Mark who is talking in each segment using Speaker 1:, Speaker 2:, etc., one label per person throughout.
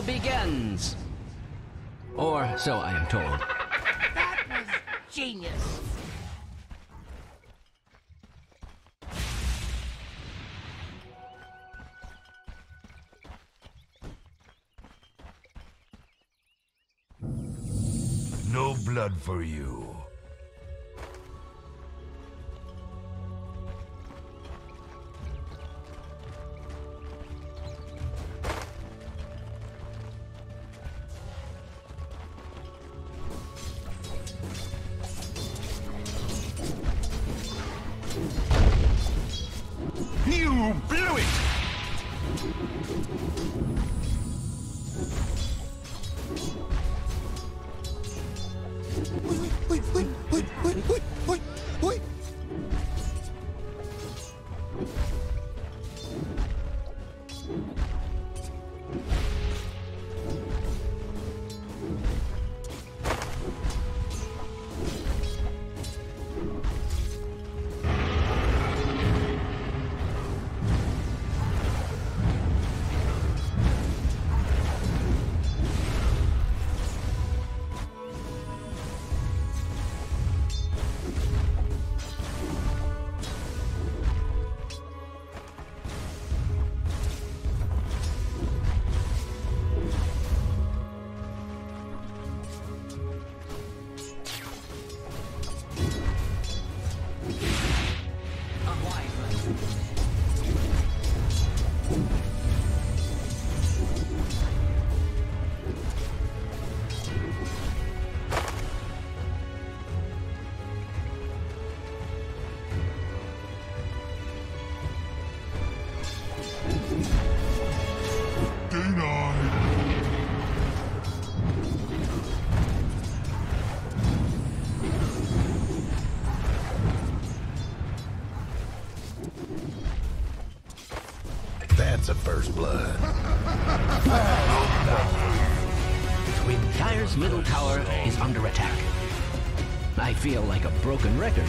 Speaker 1: battle begins. Or so I am told.
Speaker 2: That was genius.
Speaker 3: No blood for you.
Speaker 1: feel like a broken record,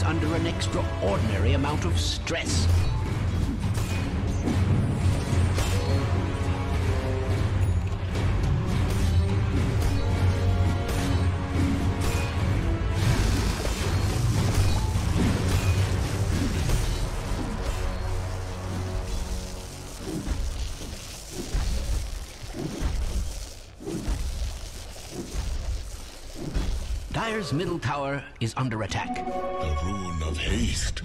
Speaker 1: Is under an extraordinary amount of stress. Dire's middle tower is under attack.
Speaker 3: The rune of haste.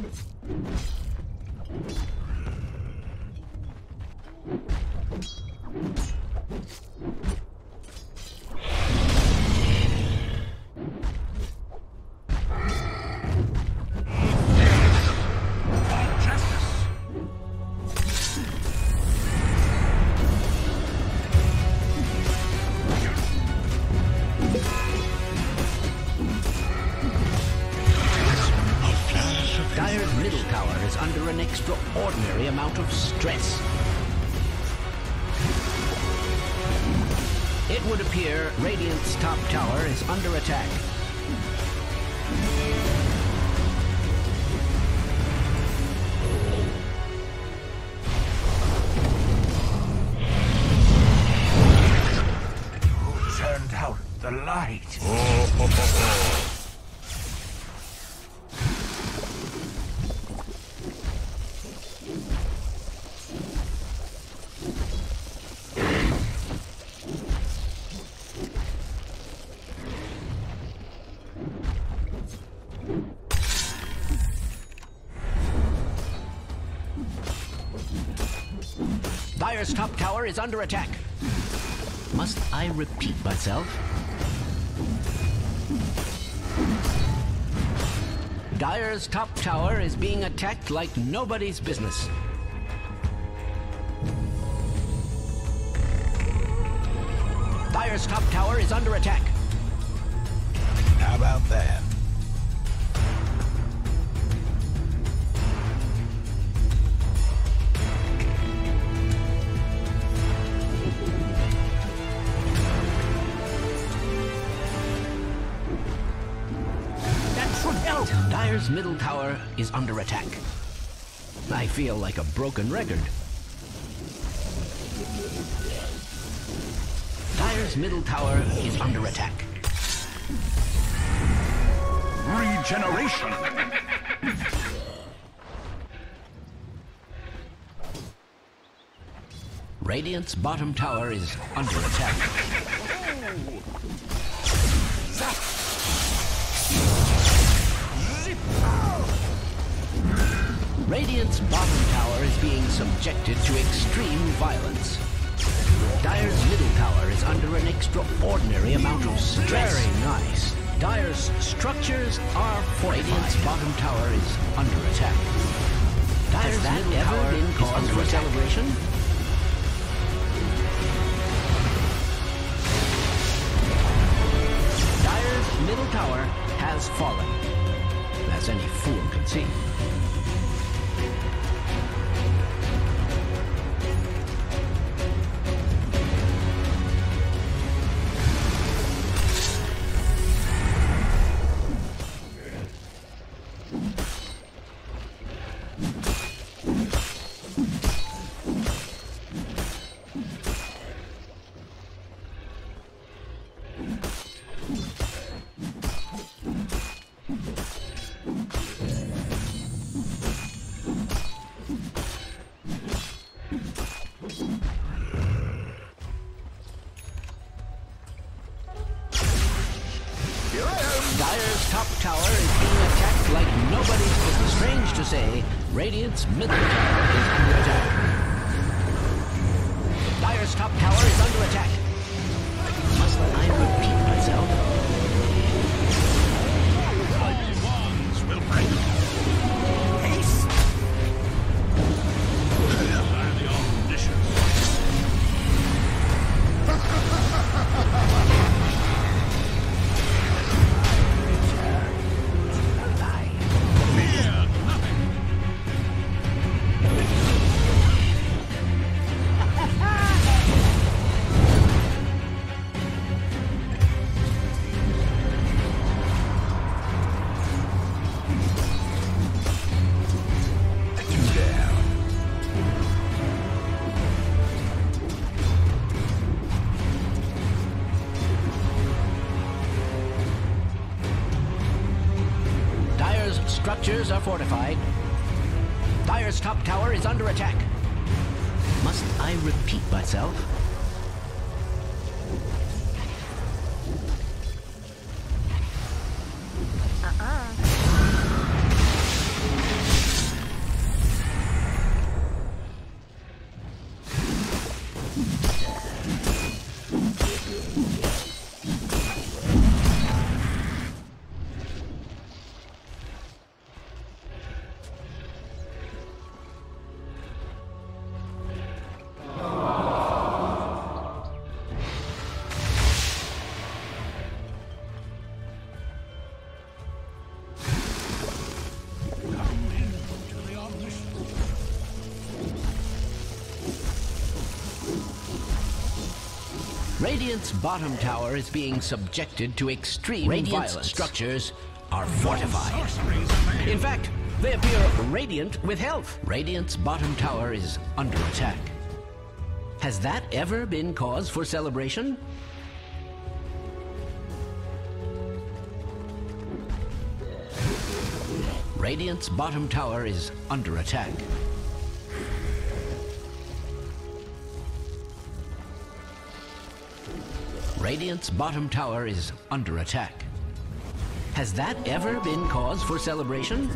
Speaker 1: Dire's top tower is under attack. Must I repeat myself? Dire's top tower is being attacked like nobody's business. Dire's top tower is under attack.
Speaker 3: How about? That
Speaker 1: Dire's middle tower is under attack. I feel like a broken record. Dire's middle tower is under attack.
Speaker 4: Regeneration!
Speaker 1: Radiant's bottom tower is under attack. Radiant's bottom tower is being subjected to extreme violence. Dire's middle tower is under an extraordinary amount of stress. Very nice. Dire's structures are fortified. Radiant's bottom tower is under attack. Dire's middle tower been cause for celebration? Dire's middle tower has fallen, as any fool can see. Middle fortified. Dire's top tower is under attack. Must I repeat myself? Radiant's bottom tower is being subjected to extreme Radiant's violence. structures are fortified. In fact, they appear radiant with health. Radiant's bottom tower is under attack. Has that ever been cause for celebration? Radiant's bottom tower is under attack. Radiant's bottom tower is under attack. Has that ever been cause for celebration?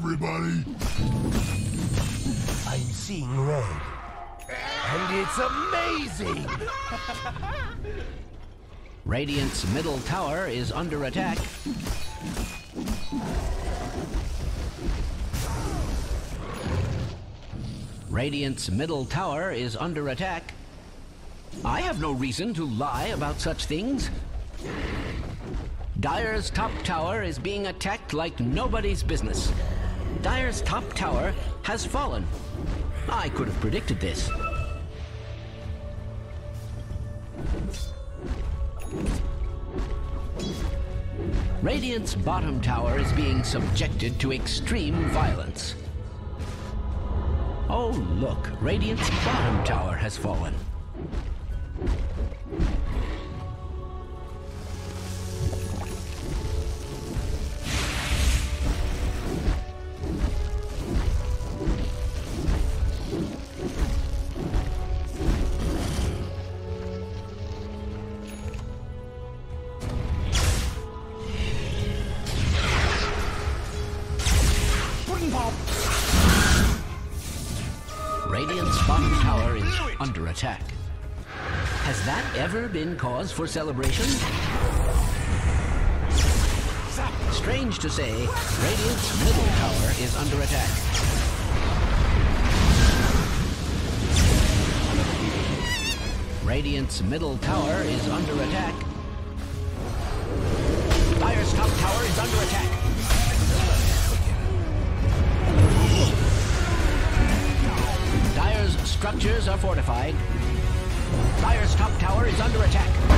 Speaker 3: Everybody.
Speaker 5: I'm seeing red. And it's amazing!
Speaker 1: Radiant's middle tower is under attack. Radiant's middle tower is under attack. I have no reason to lie about such things. Dire's top tower is being attacked like nobody's business. Dire's top tower has fallen. I could have predicted this. Radiant's bottom tower is being subjected to extreme violence. Oh, look, Radiant's bottom tower has fallen. Ever been cause for celebration? Strange to say, Radiant's middle tower is under attack. Radiant's middle tower is under attack. Dire's top tower is under attack. Dire's structures are fortified. Dire's top tower is under attack.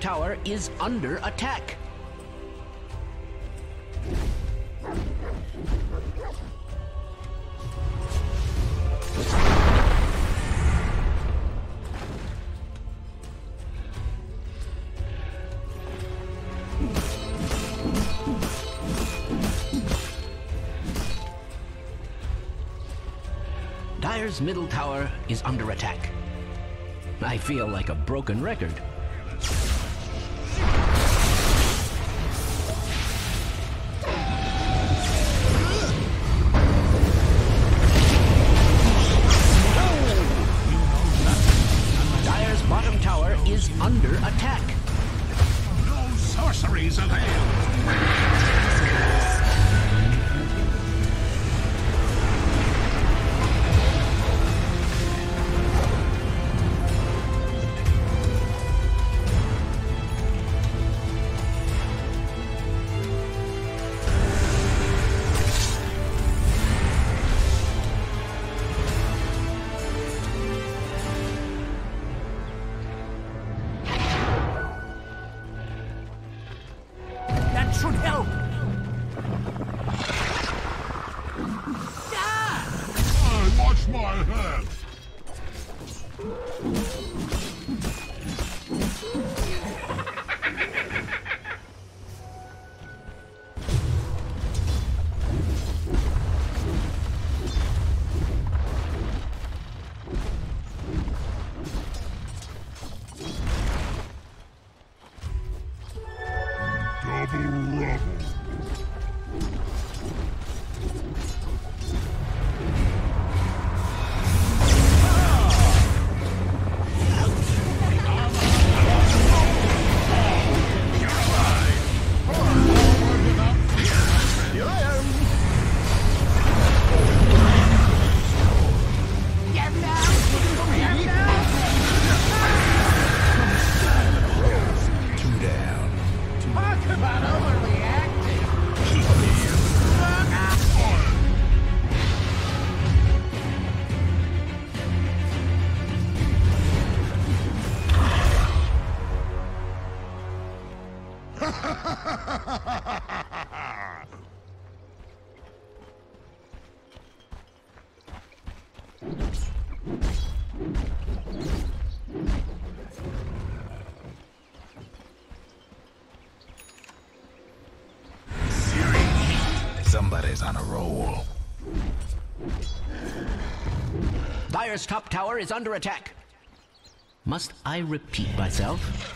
Speaker 1: Tower is under attack. Dire's middle tower is under attack. I feel like a broken record. Dire's top tower is under attack. Must I repeat myself?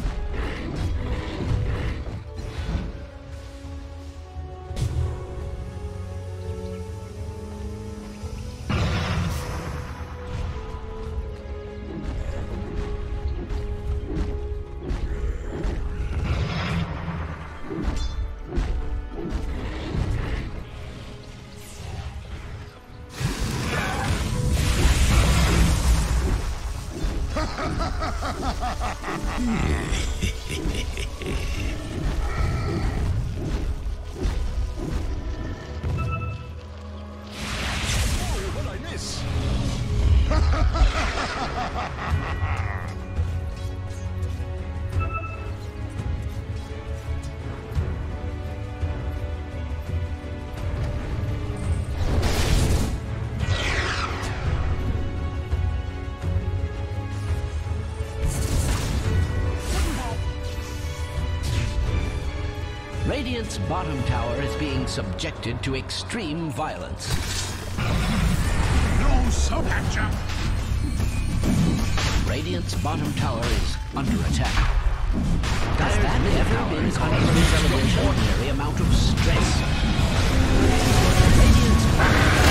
Speaker 1: Bottom tower is being subjected to extreme violence.
Speaker 4: No subhatcher!
Speaker 1: Radiant's bottom tower is under attack. Has that ever been under an ordinary amount of stress? Radiant's bottom tower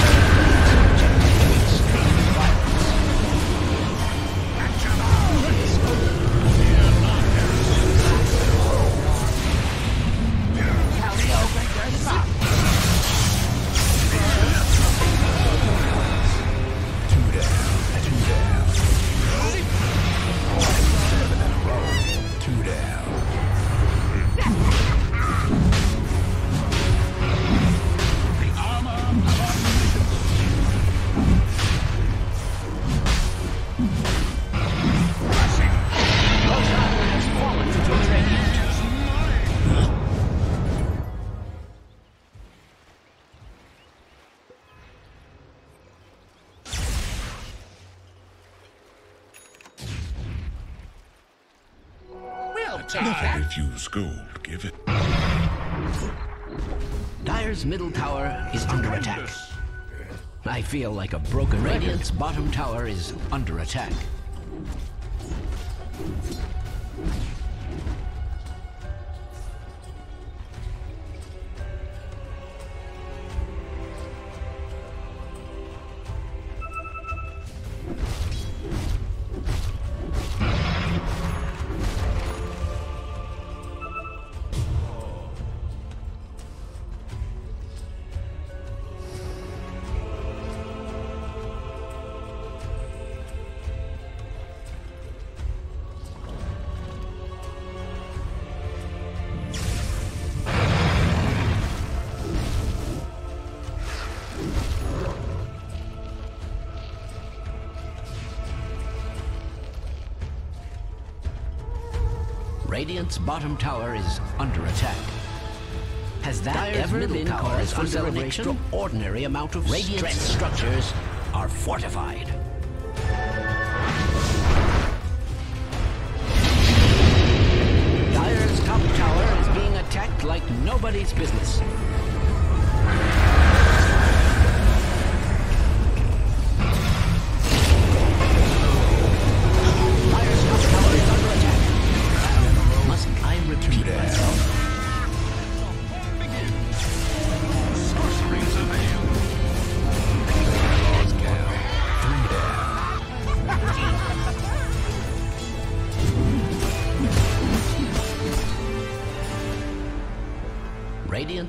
Speaker 1: feel like a broken Radiant's bottom tower is under attack. Radiant's bottom tower is under attack. Has that Dire's ever been cause for under an extraordinary amount of Radiant structures are fortified. Dire's top tower is being attacked like nobody's business.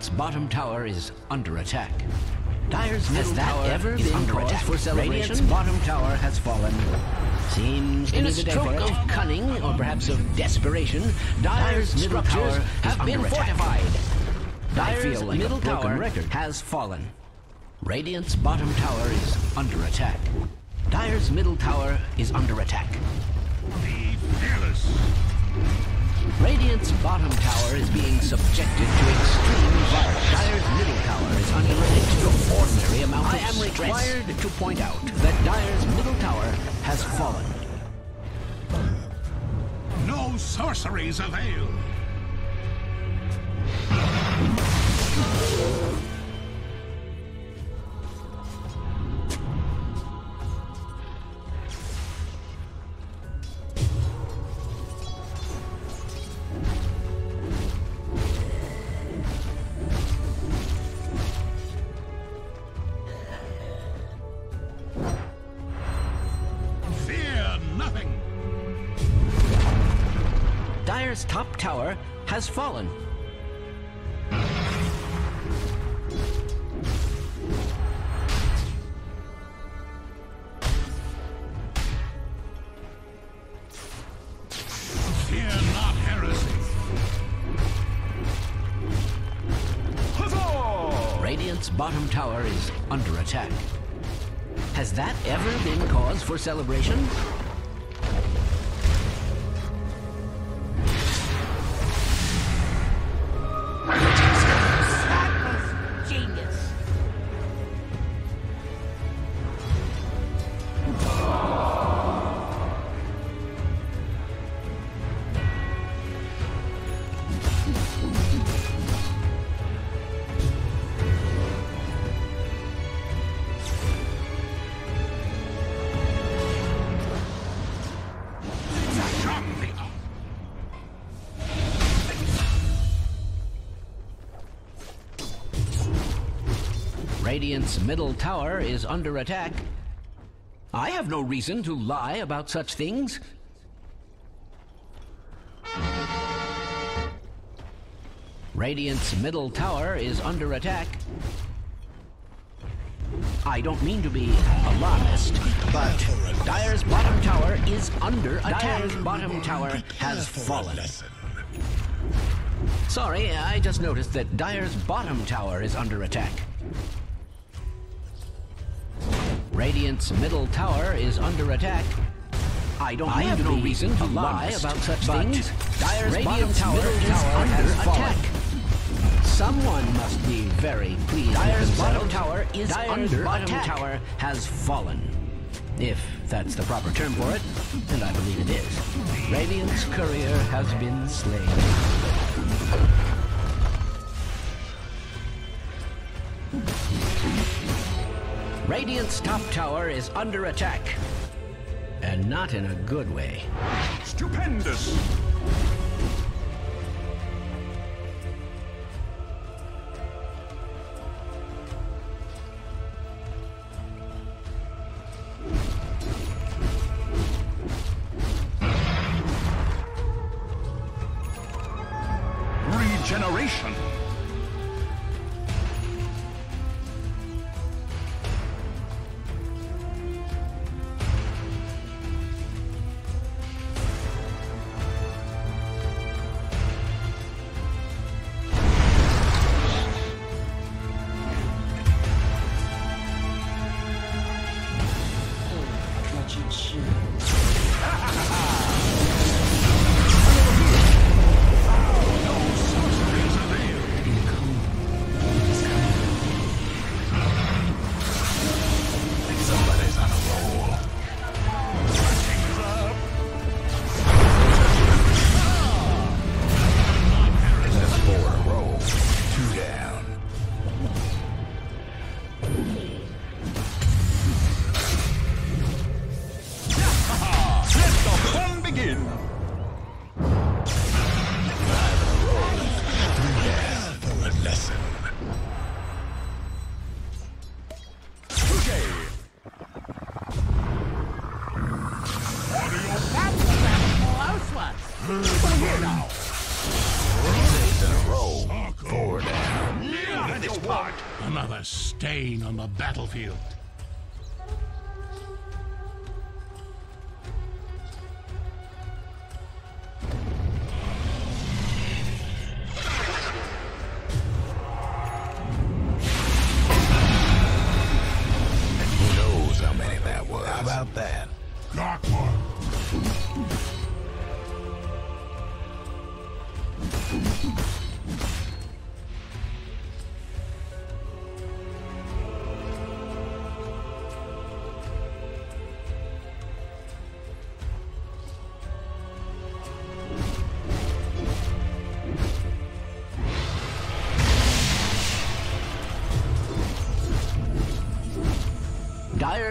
Speaker 1: Radiant's bottom tower is under attack. Dire's middle tower ever is under attack. For celebration? Radiant's bottom tower has fallen. Seems to In a stroke of cunning, or perhaps of desperation, Dire's, Dire's middle tower have been fortified. Dire's like middle tower record. has fallen. Radiant's bottom tower is under attack. Dire's middle tower is under attack. Radiant's bottom tower is being subjected to extreme violence. Dire's middle tower is under an extraordinary amount I of stress. I am required to point out that Dire's middle tower has fallen.
Speaker 4: No sorceries avail.
Speaker 1: Top tower has fallen.
Speaker 4: Fear not heresy.
Speaker 1: Radiant's bottom tower is under attack. Has that ever been cause for celebration? Radiant's middle tower is under attack. I have no reason to lie about such things. Radiant's middle tower is under attack. I don't mean to be alarmist, but Dire's bottom tower is under attack. Dire's bottom tower has fallen. Sorry, I just noticed that Dire's bottom tower is under attack. Radiant's middle tower is under attack. I don't I have no reason to lie about such things. Dire's Radiant's tower middle tower under attack. Someone must be very pleased. Dire's bottom tower is Dire's under bottom attack. tower has fallen. If that's the proper term for it, and I believe it is. Radiant's courier has been slain. Radiant's top tower is under attack. And not in a good way.
Speaker 4: Stupendous!
Speaker 3: field.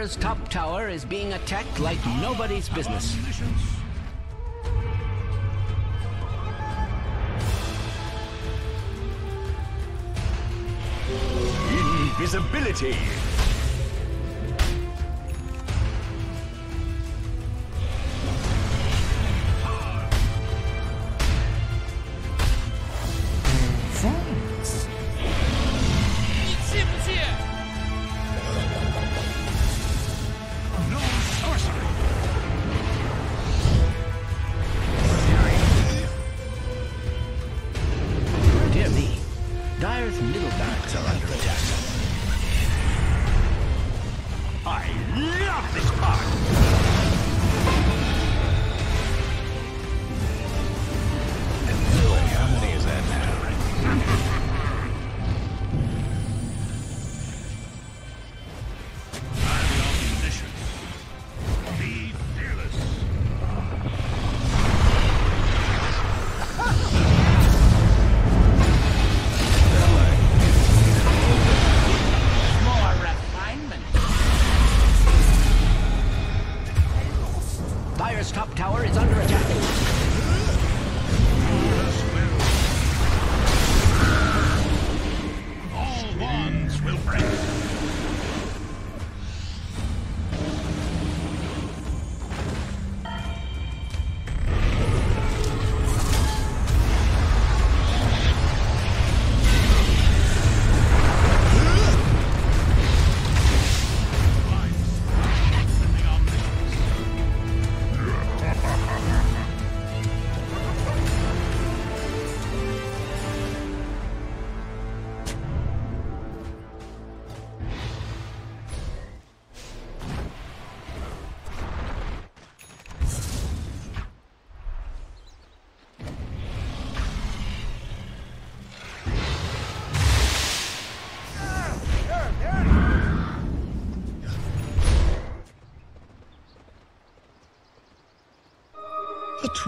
Speaker 1: Empire's top tower is being attacked like nobody's business.
Speaker 4: Invisibility!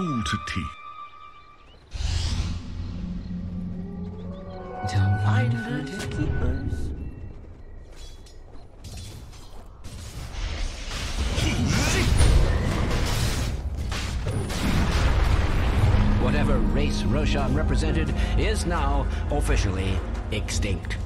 Speaker 3: fool to tea. Don't mind if keepers.
Speaker 1: Whatever race Roshan represented is now officially extinct.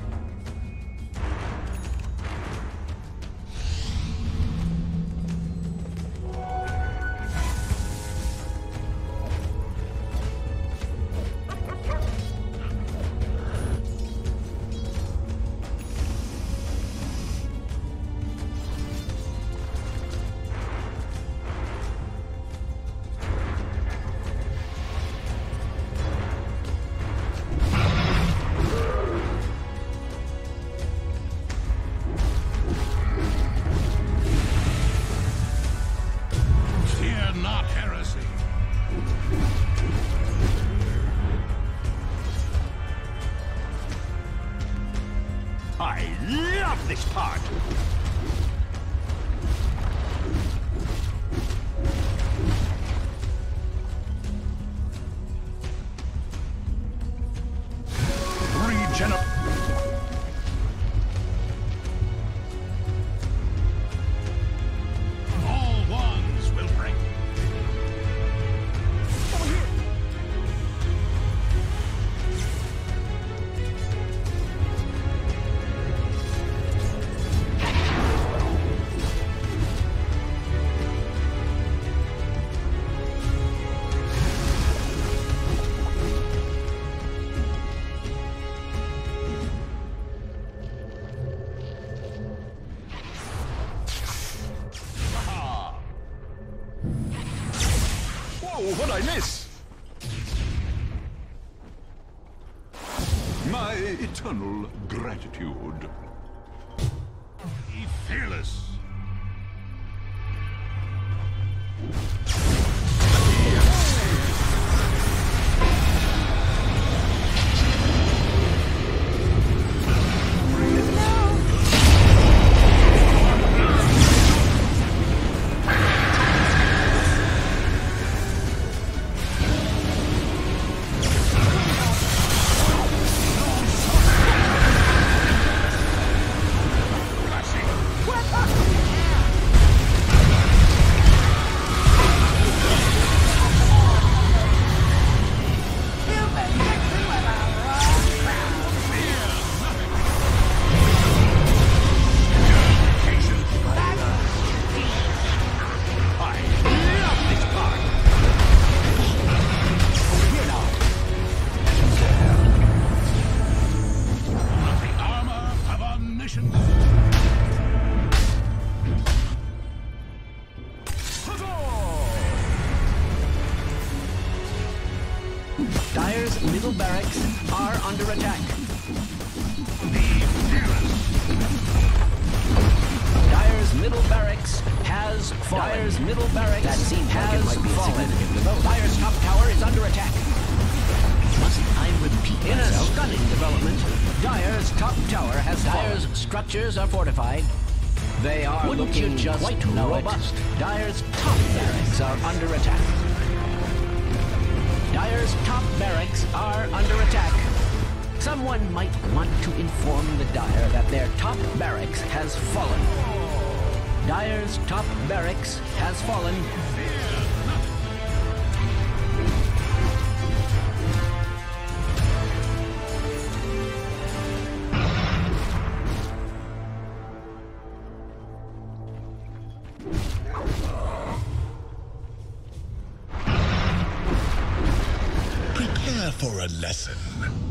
Speaker 3: for a lesson.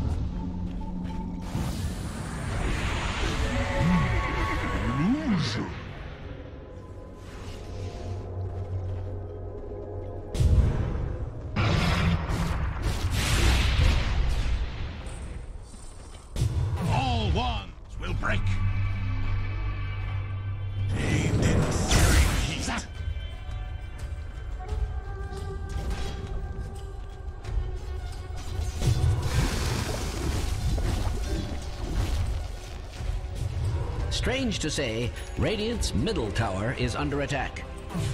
Speaker 1: strange to say, Radiant's middle tower is under attack.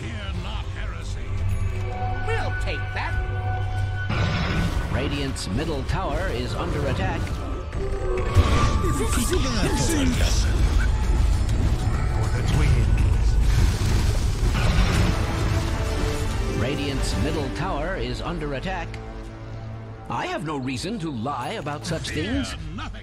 Speaker 4: Fear not heresy.
Speaker 2: We'll take that.
Speaker 1: Radiant's middle tower is under attack. Radiant's middle tower is under attack. I have no reason to lie about such
Speaker 4: Fear
Speaker 2: things. Nothing.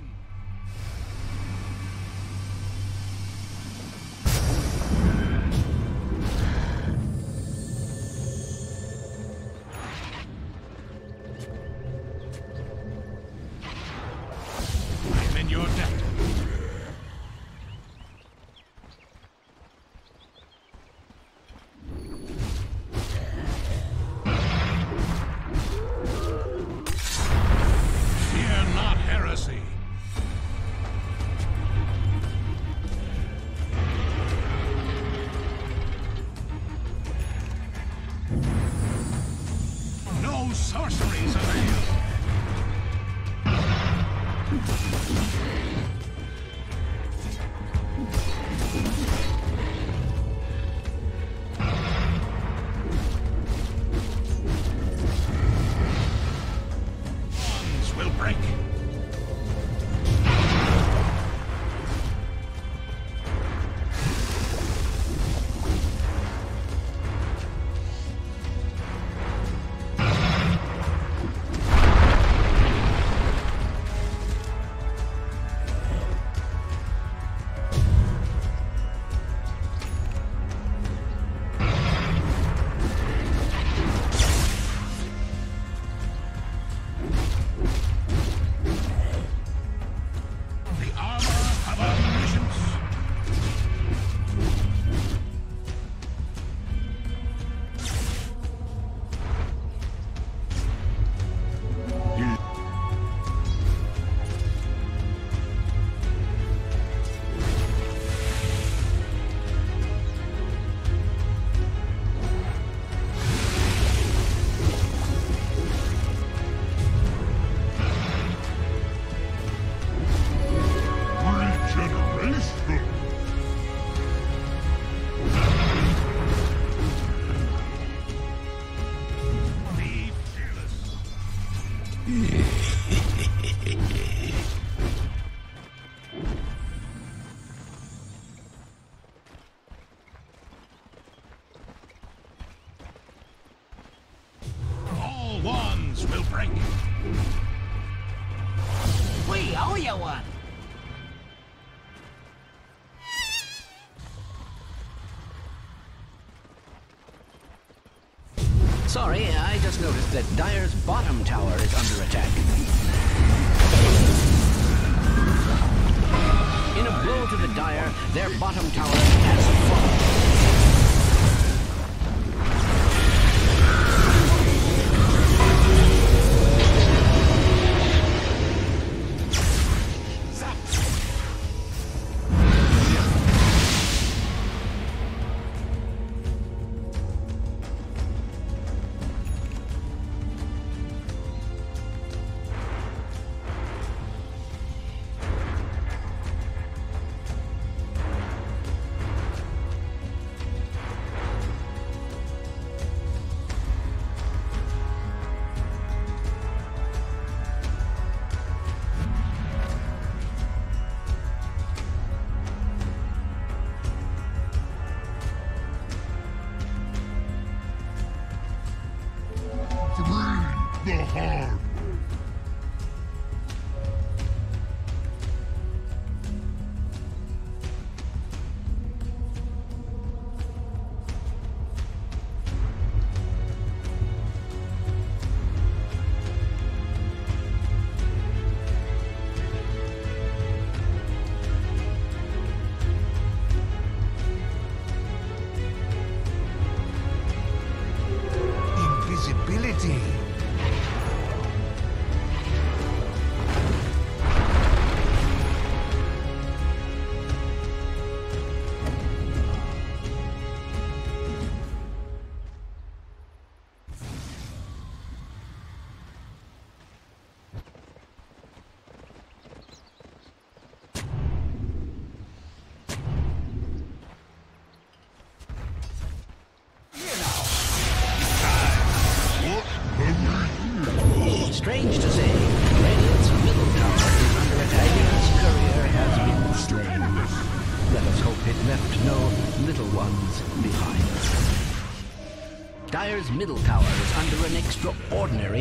Speaker 6: Sorry, I just noticed that Dire's bottom tower is under attack. In a blow to the Dyer, their bottom tower has fallen.
Speaker 1: three the hard.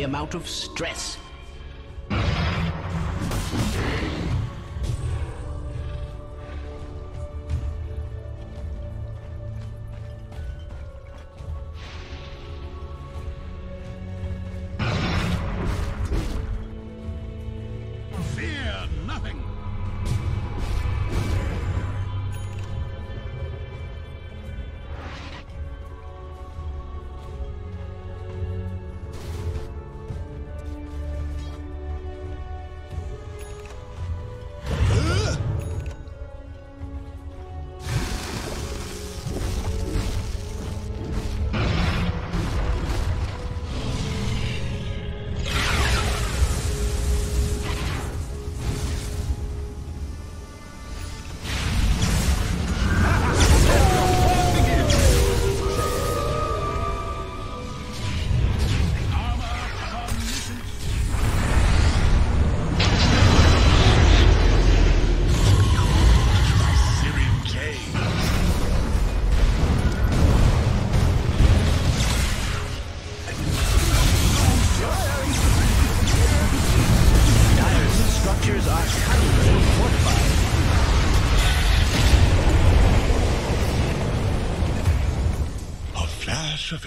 Speaker 6: amount of stress.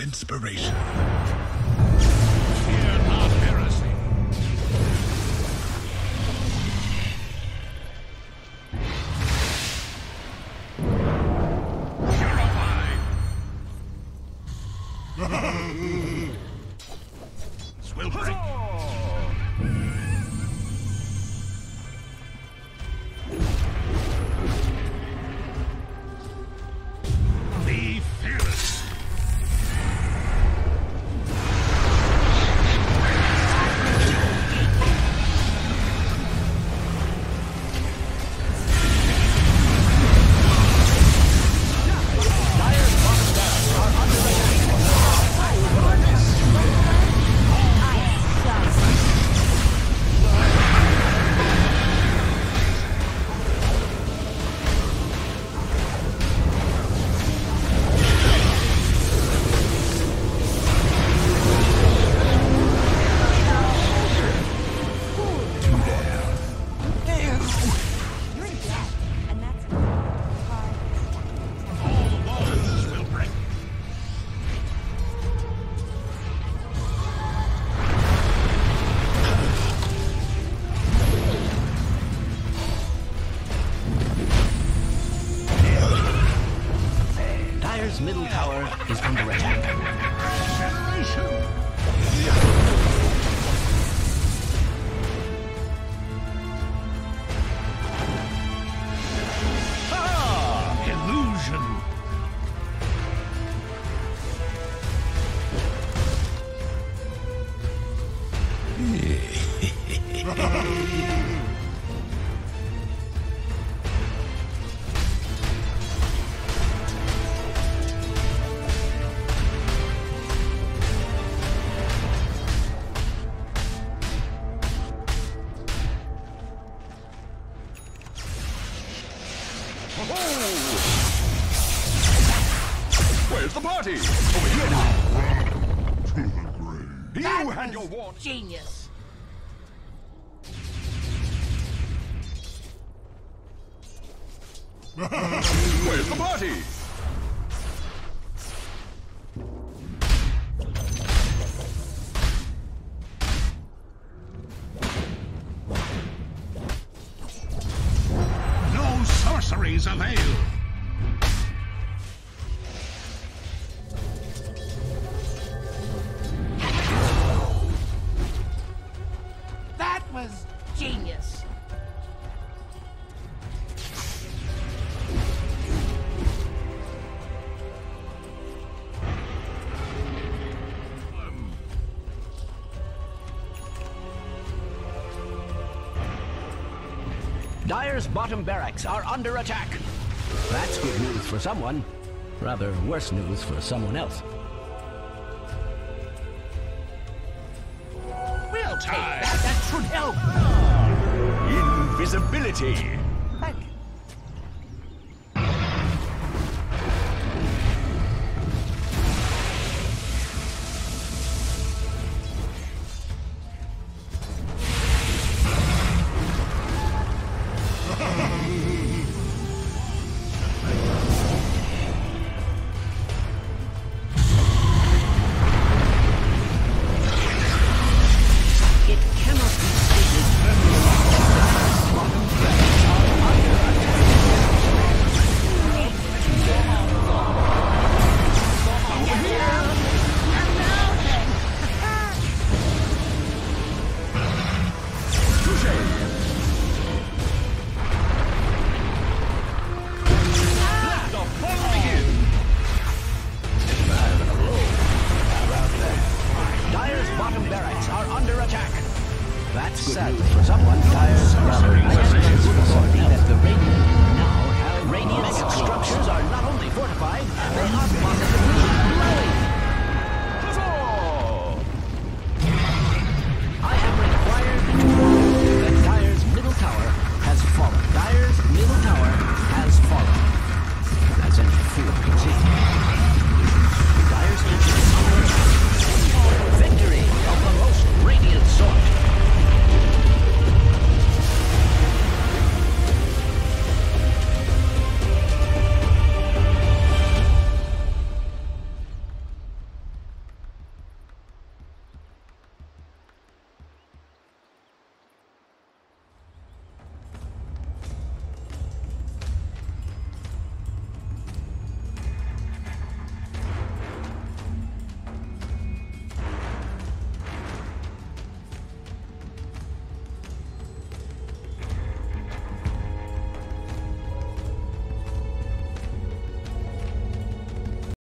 Speaker 4: inspiration.
Speaker 1: Where's the party? Over here now.
Speaker 7: To the grave.
Speaker 1: You
Speaker 2: That
Speaker 1: had your warning.
Speaker 2: Genius.
Speaker 1: Where's the party?
Speaker 8: Dire's bottom barracks are under attack. That's good news for someone. Rather worse news for someone else.
Speaker 2: We'll take that. That should help.
Speaker 1: Invisibility.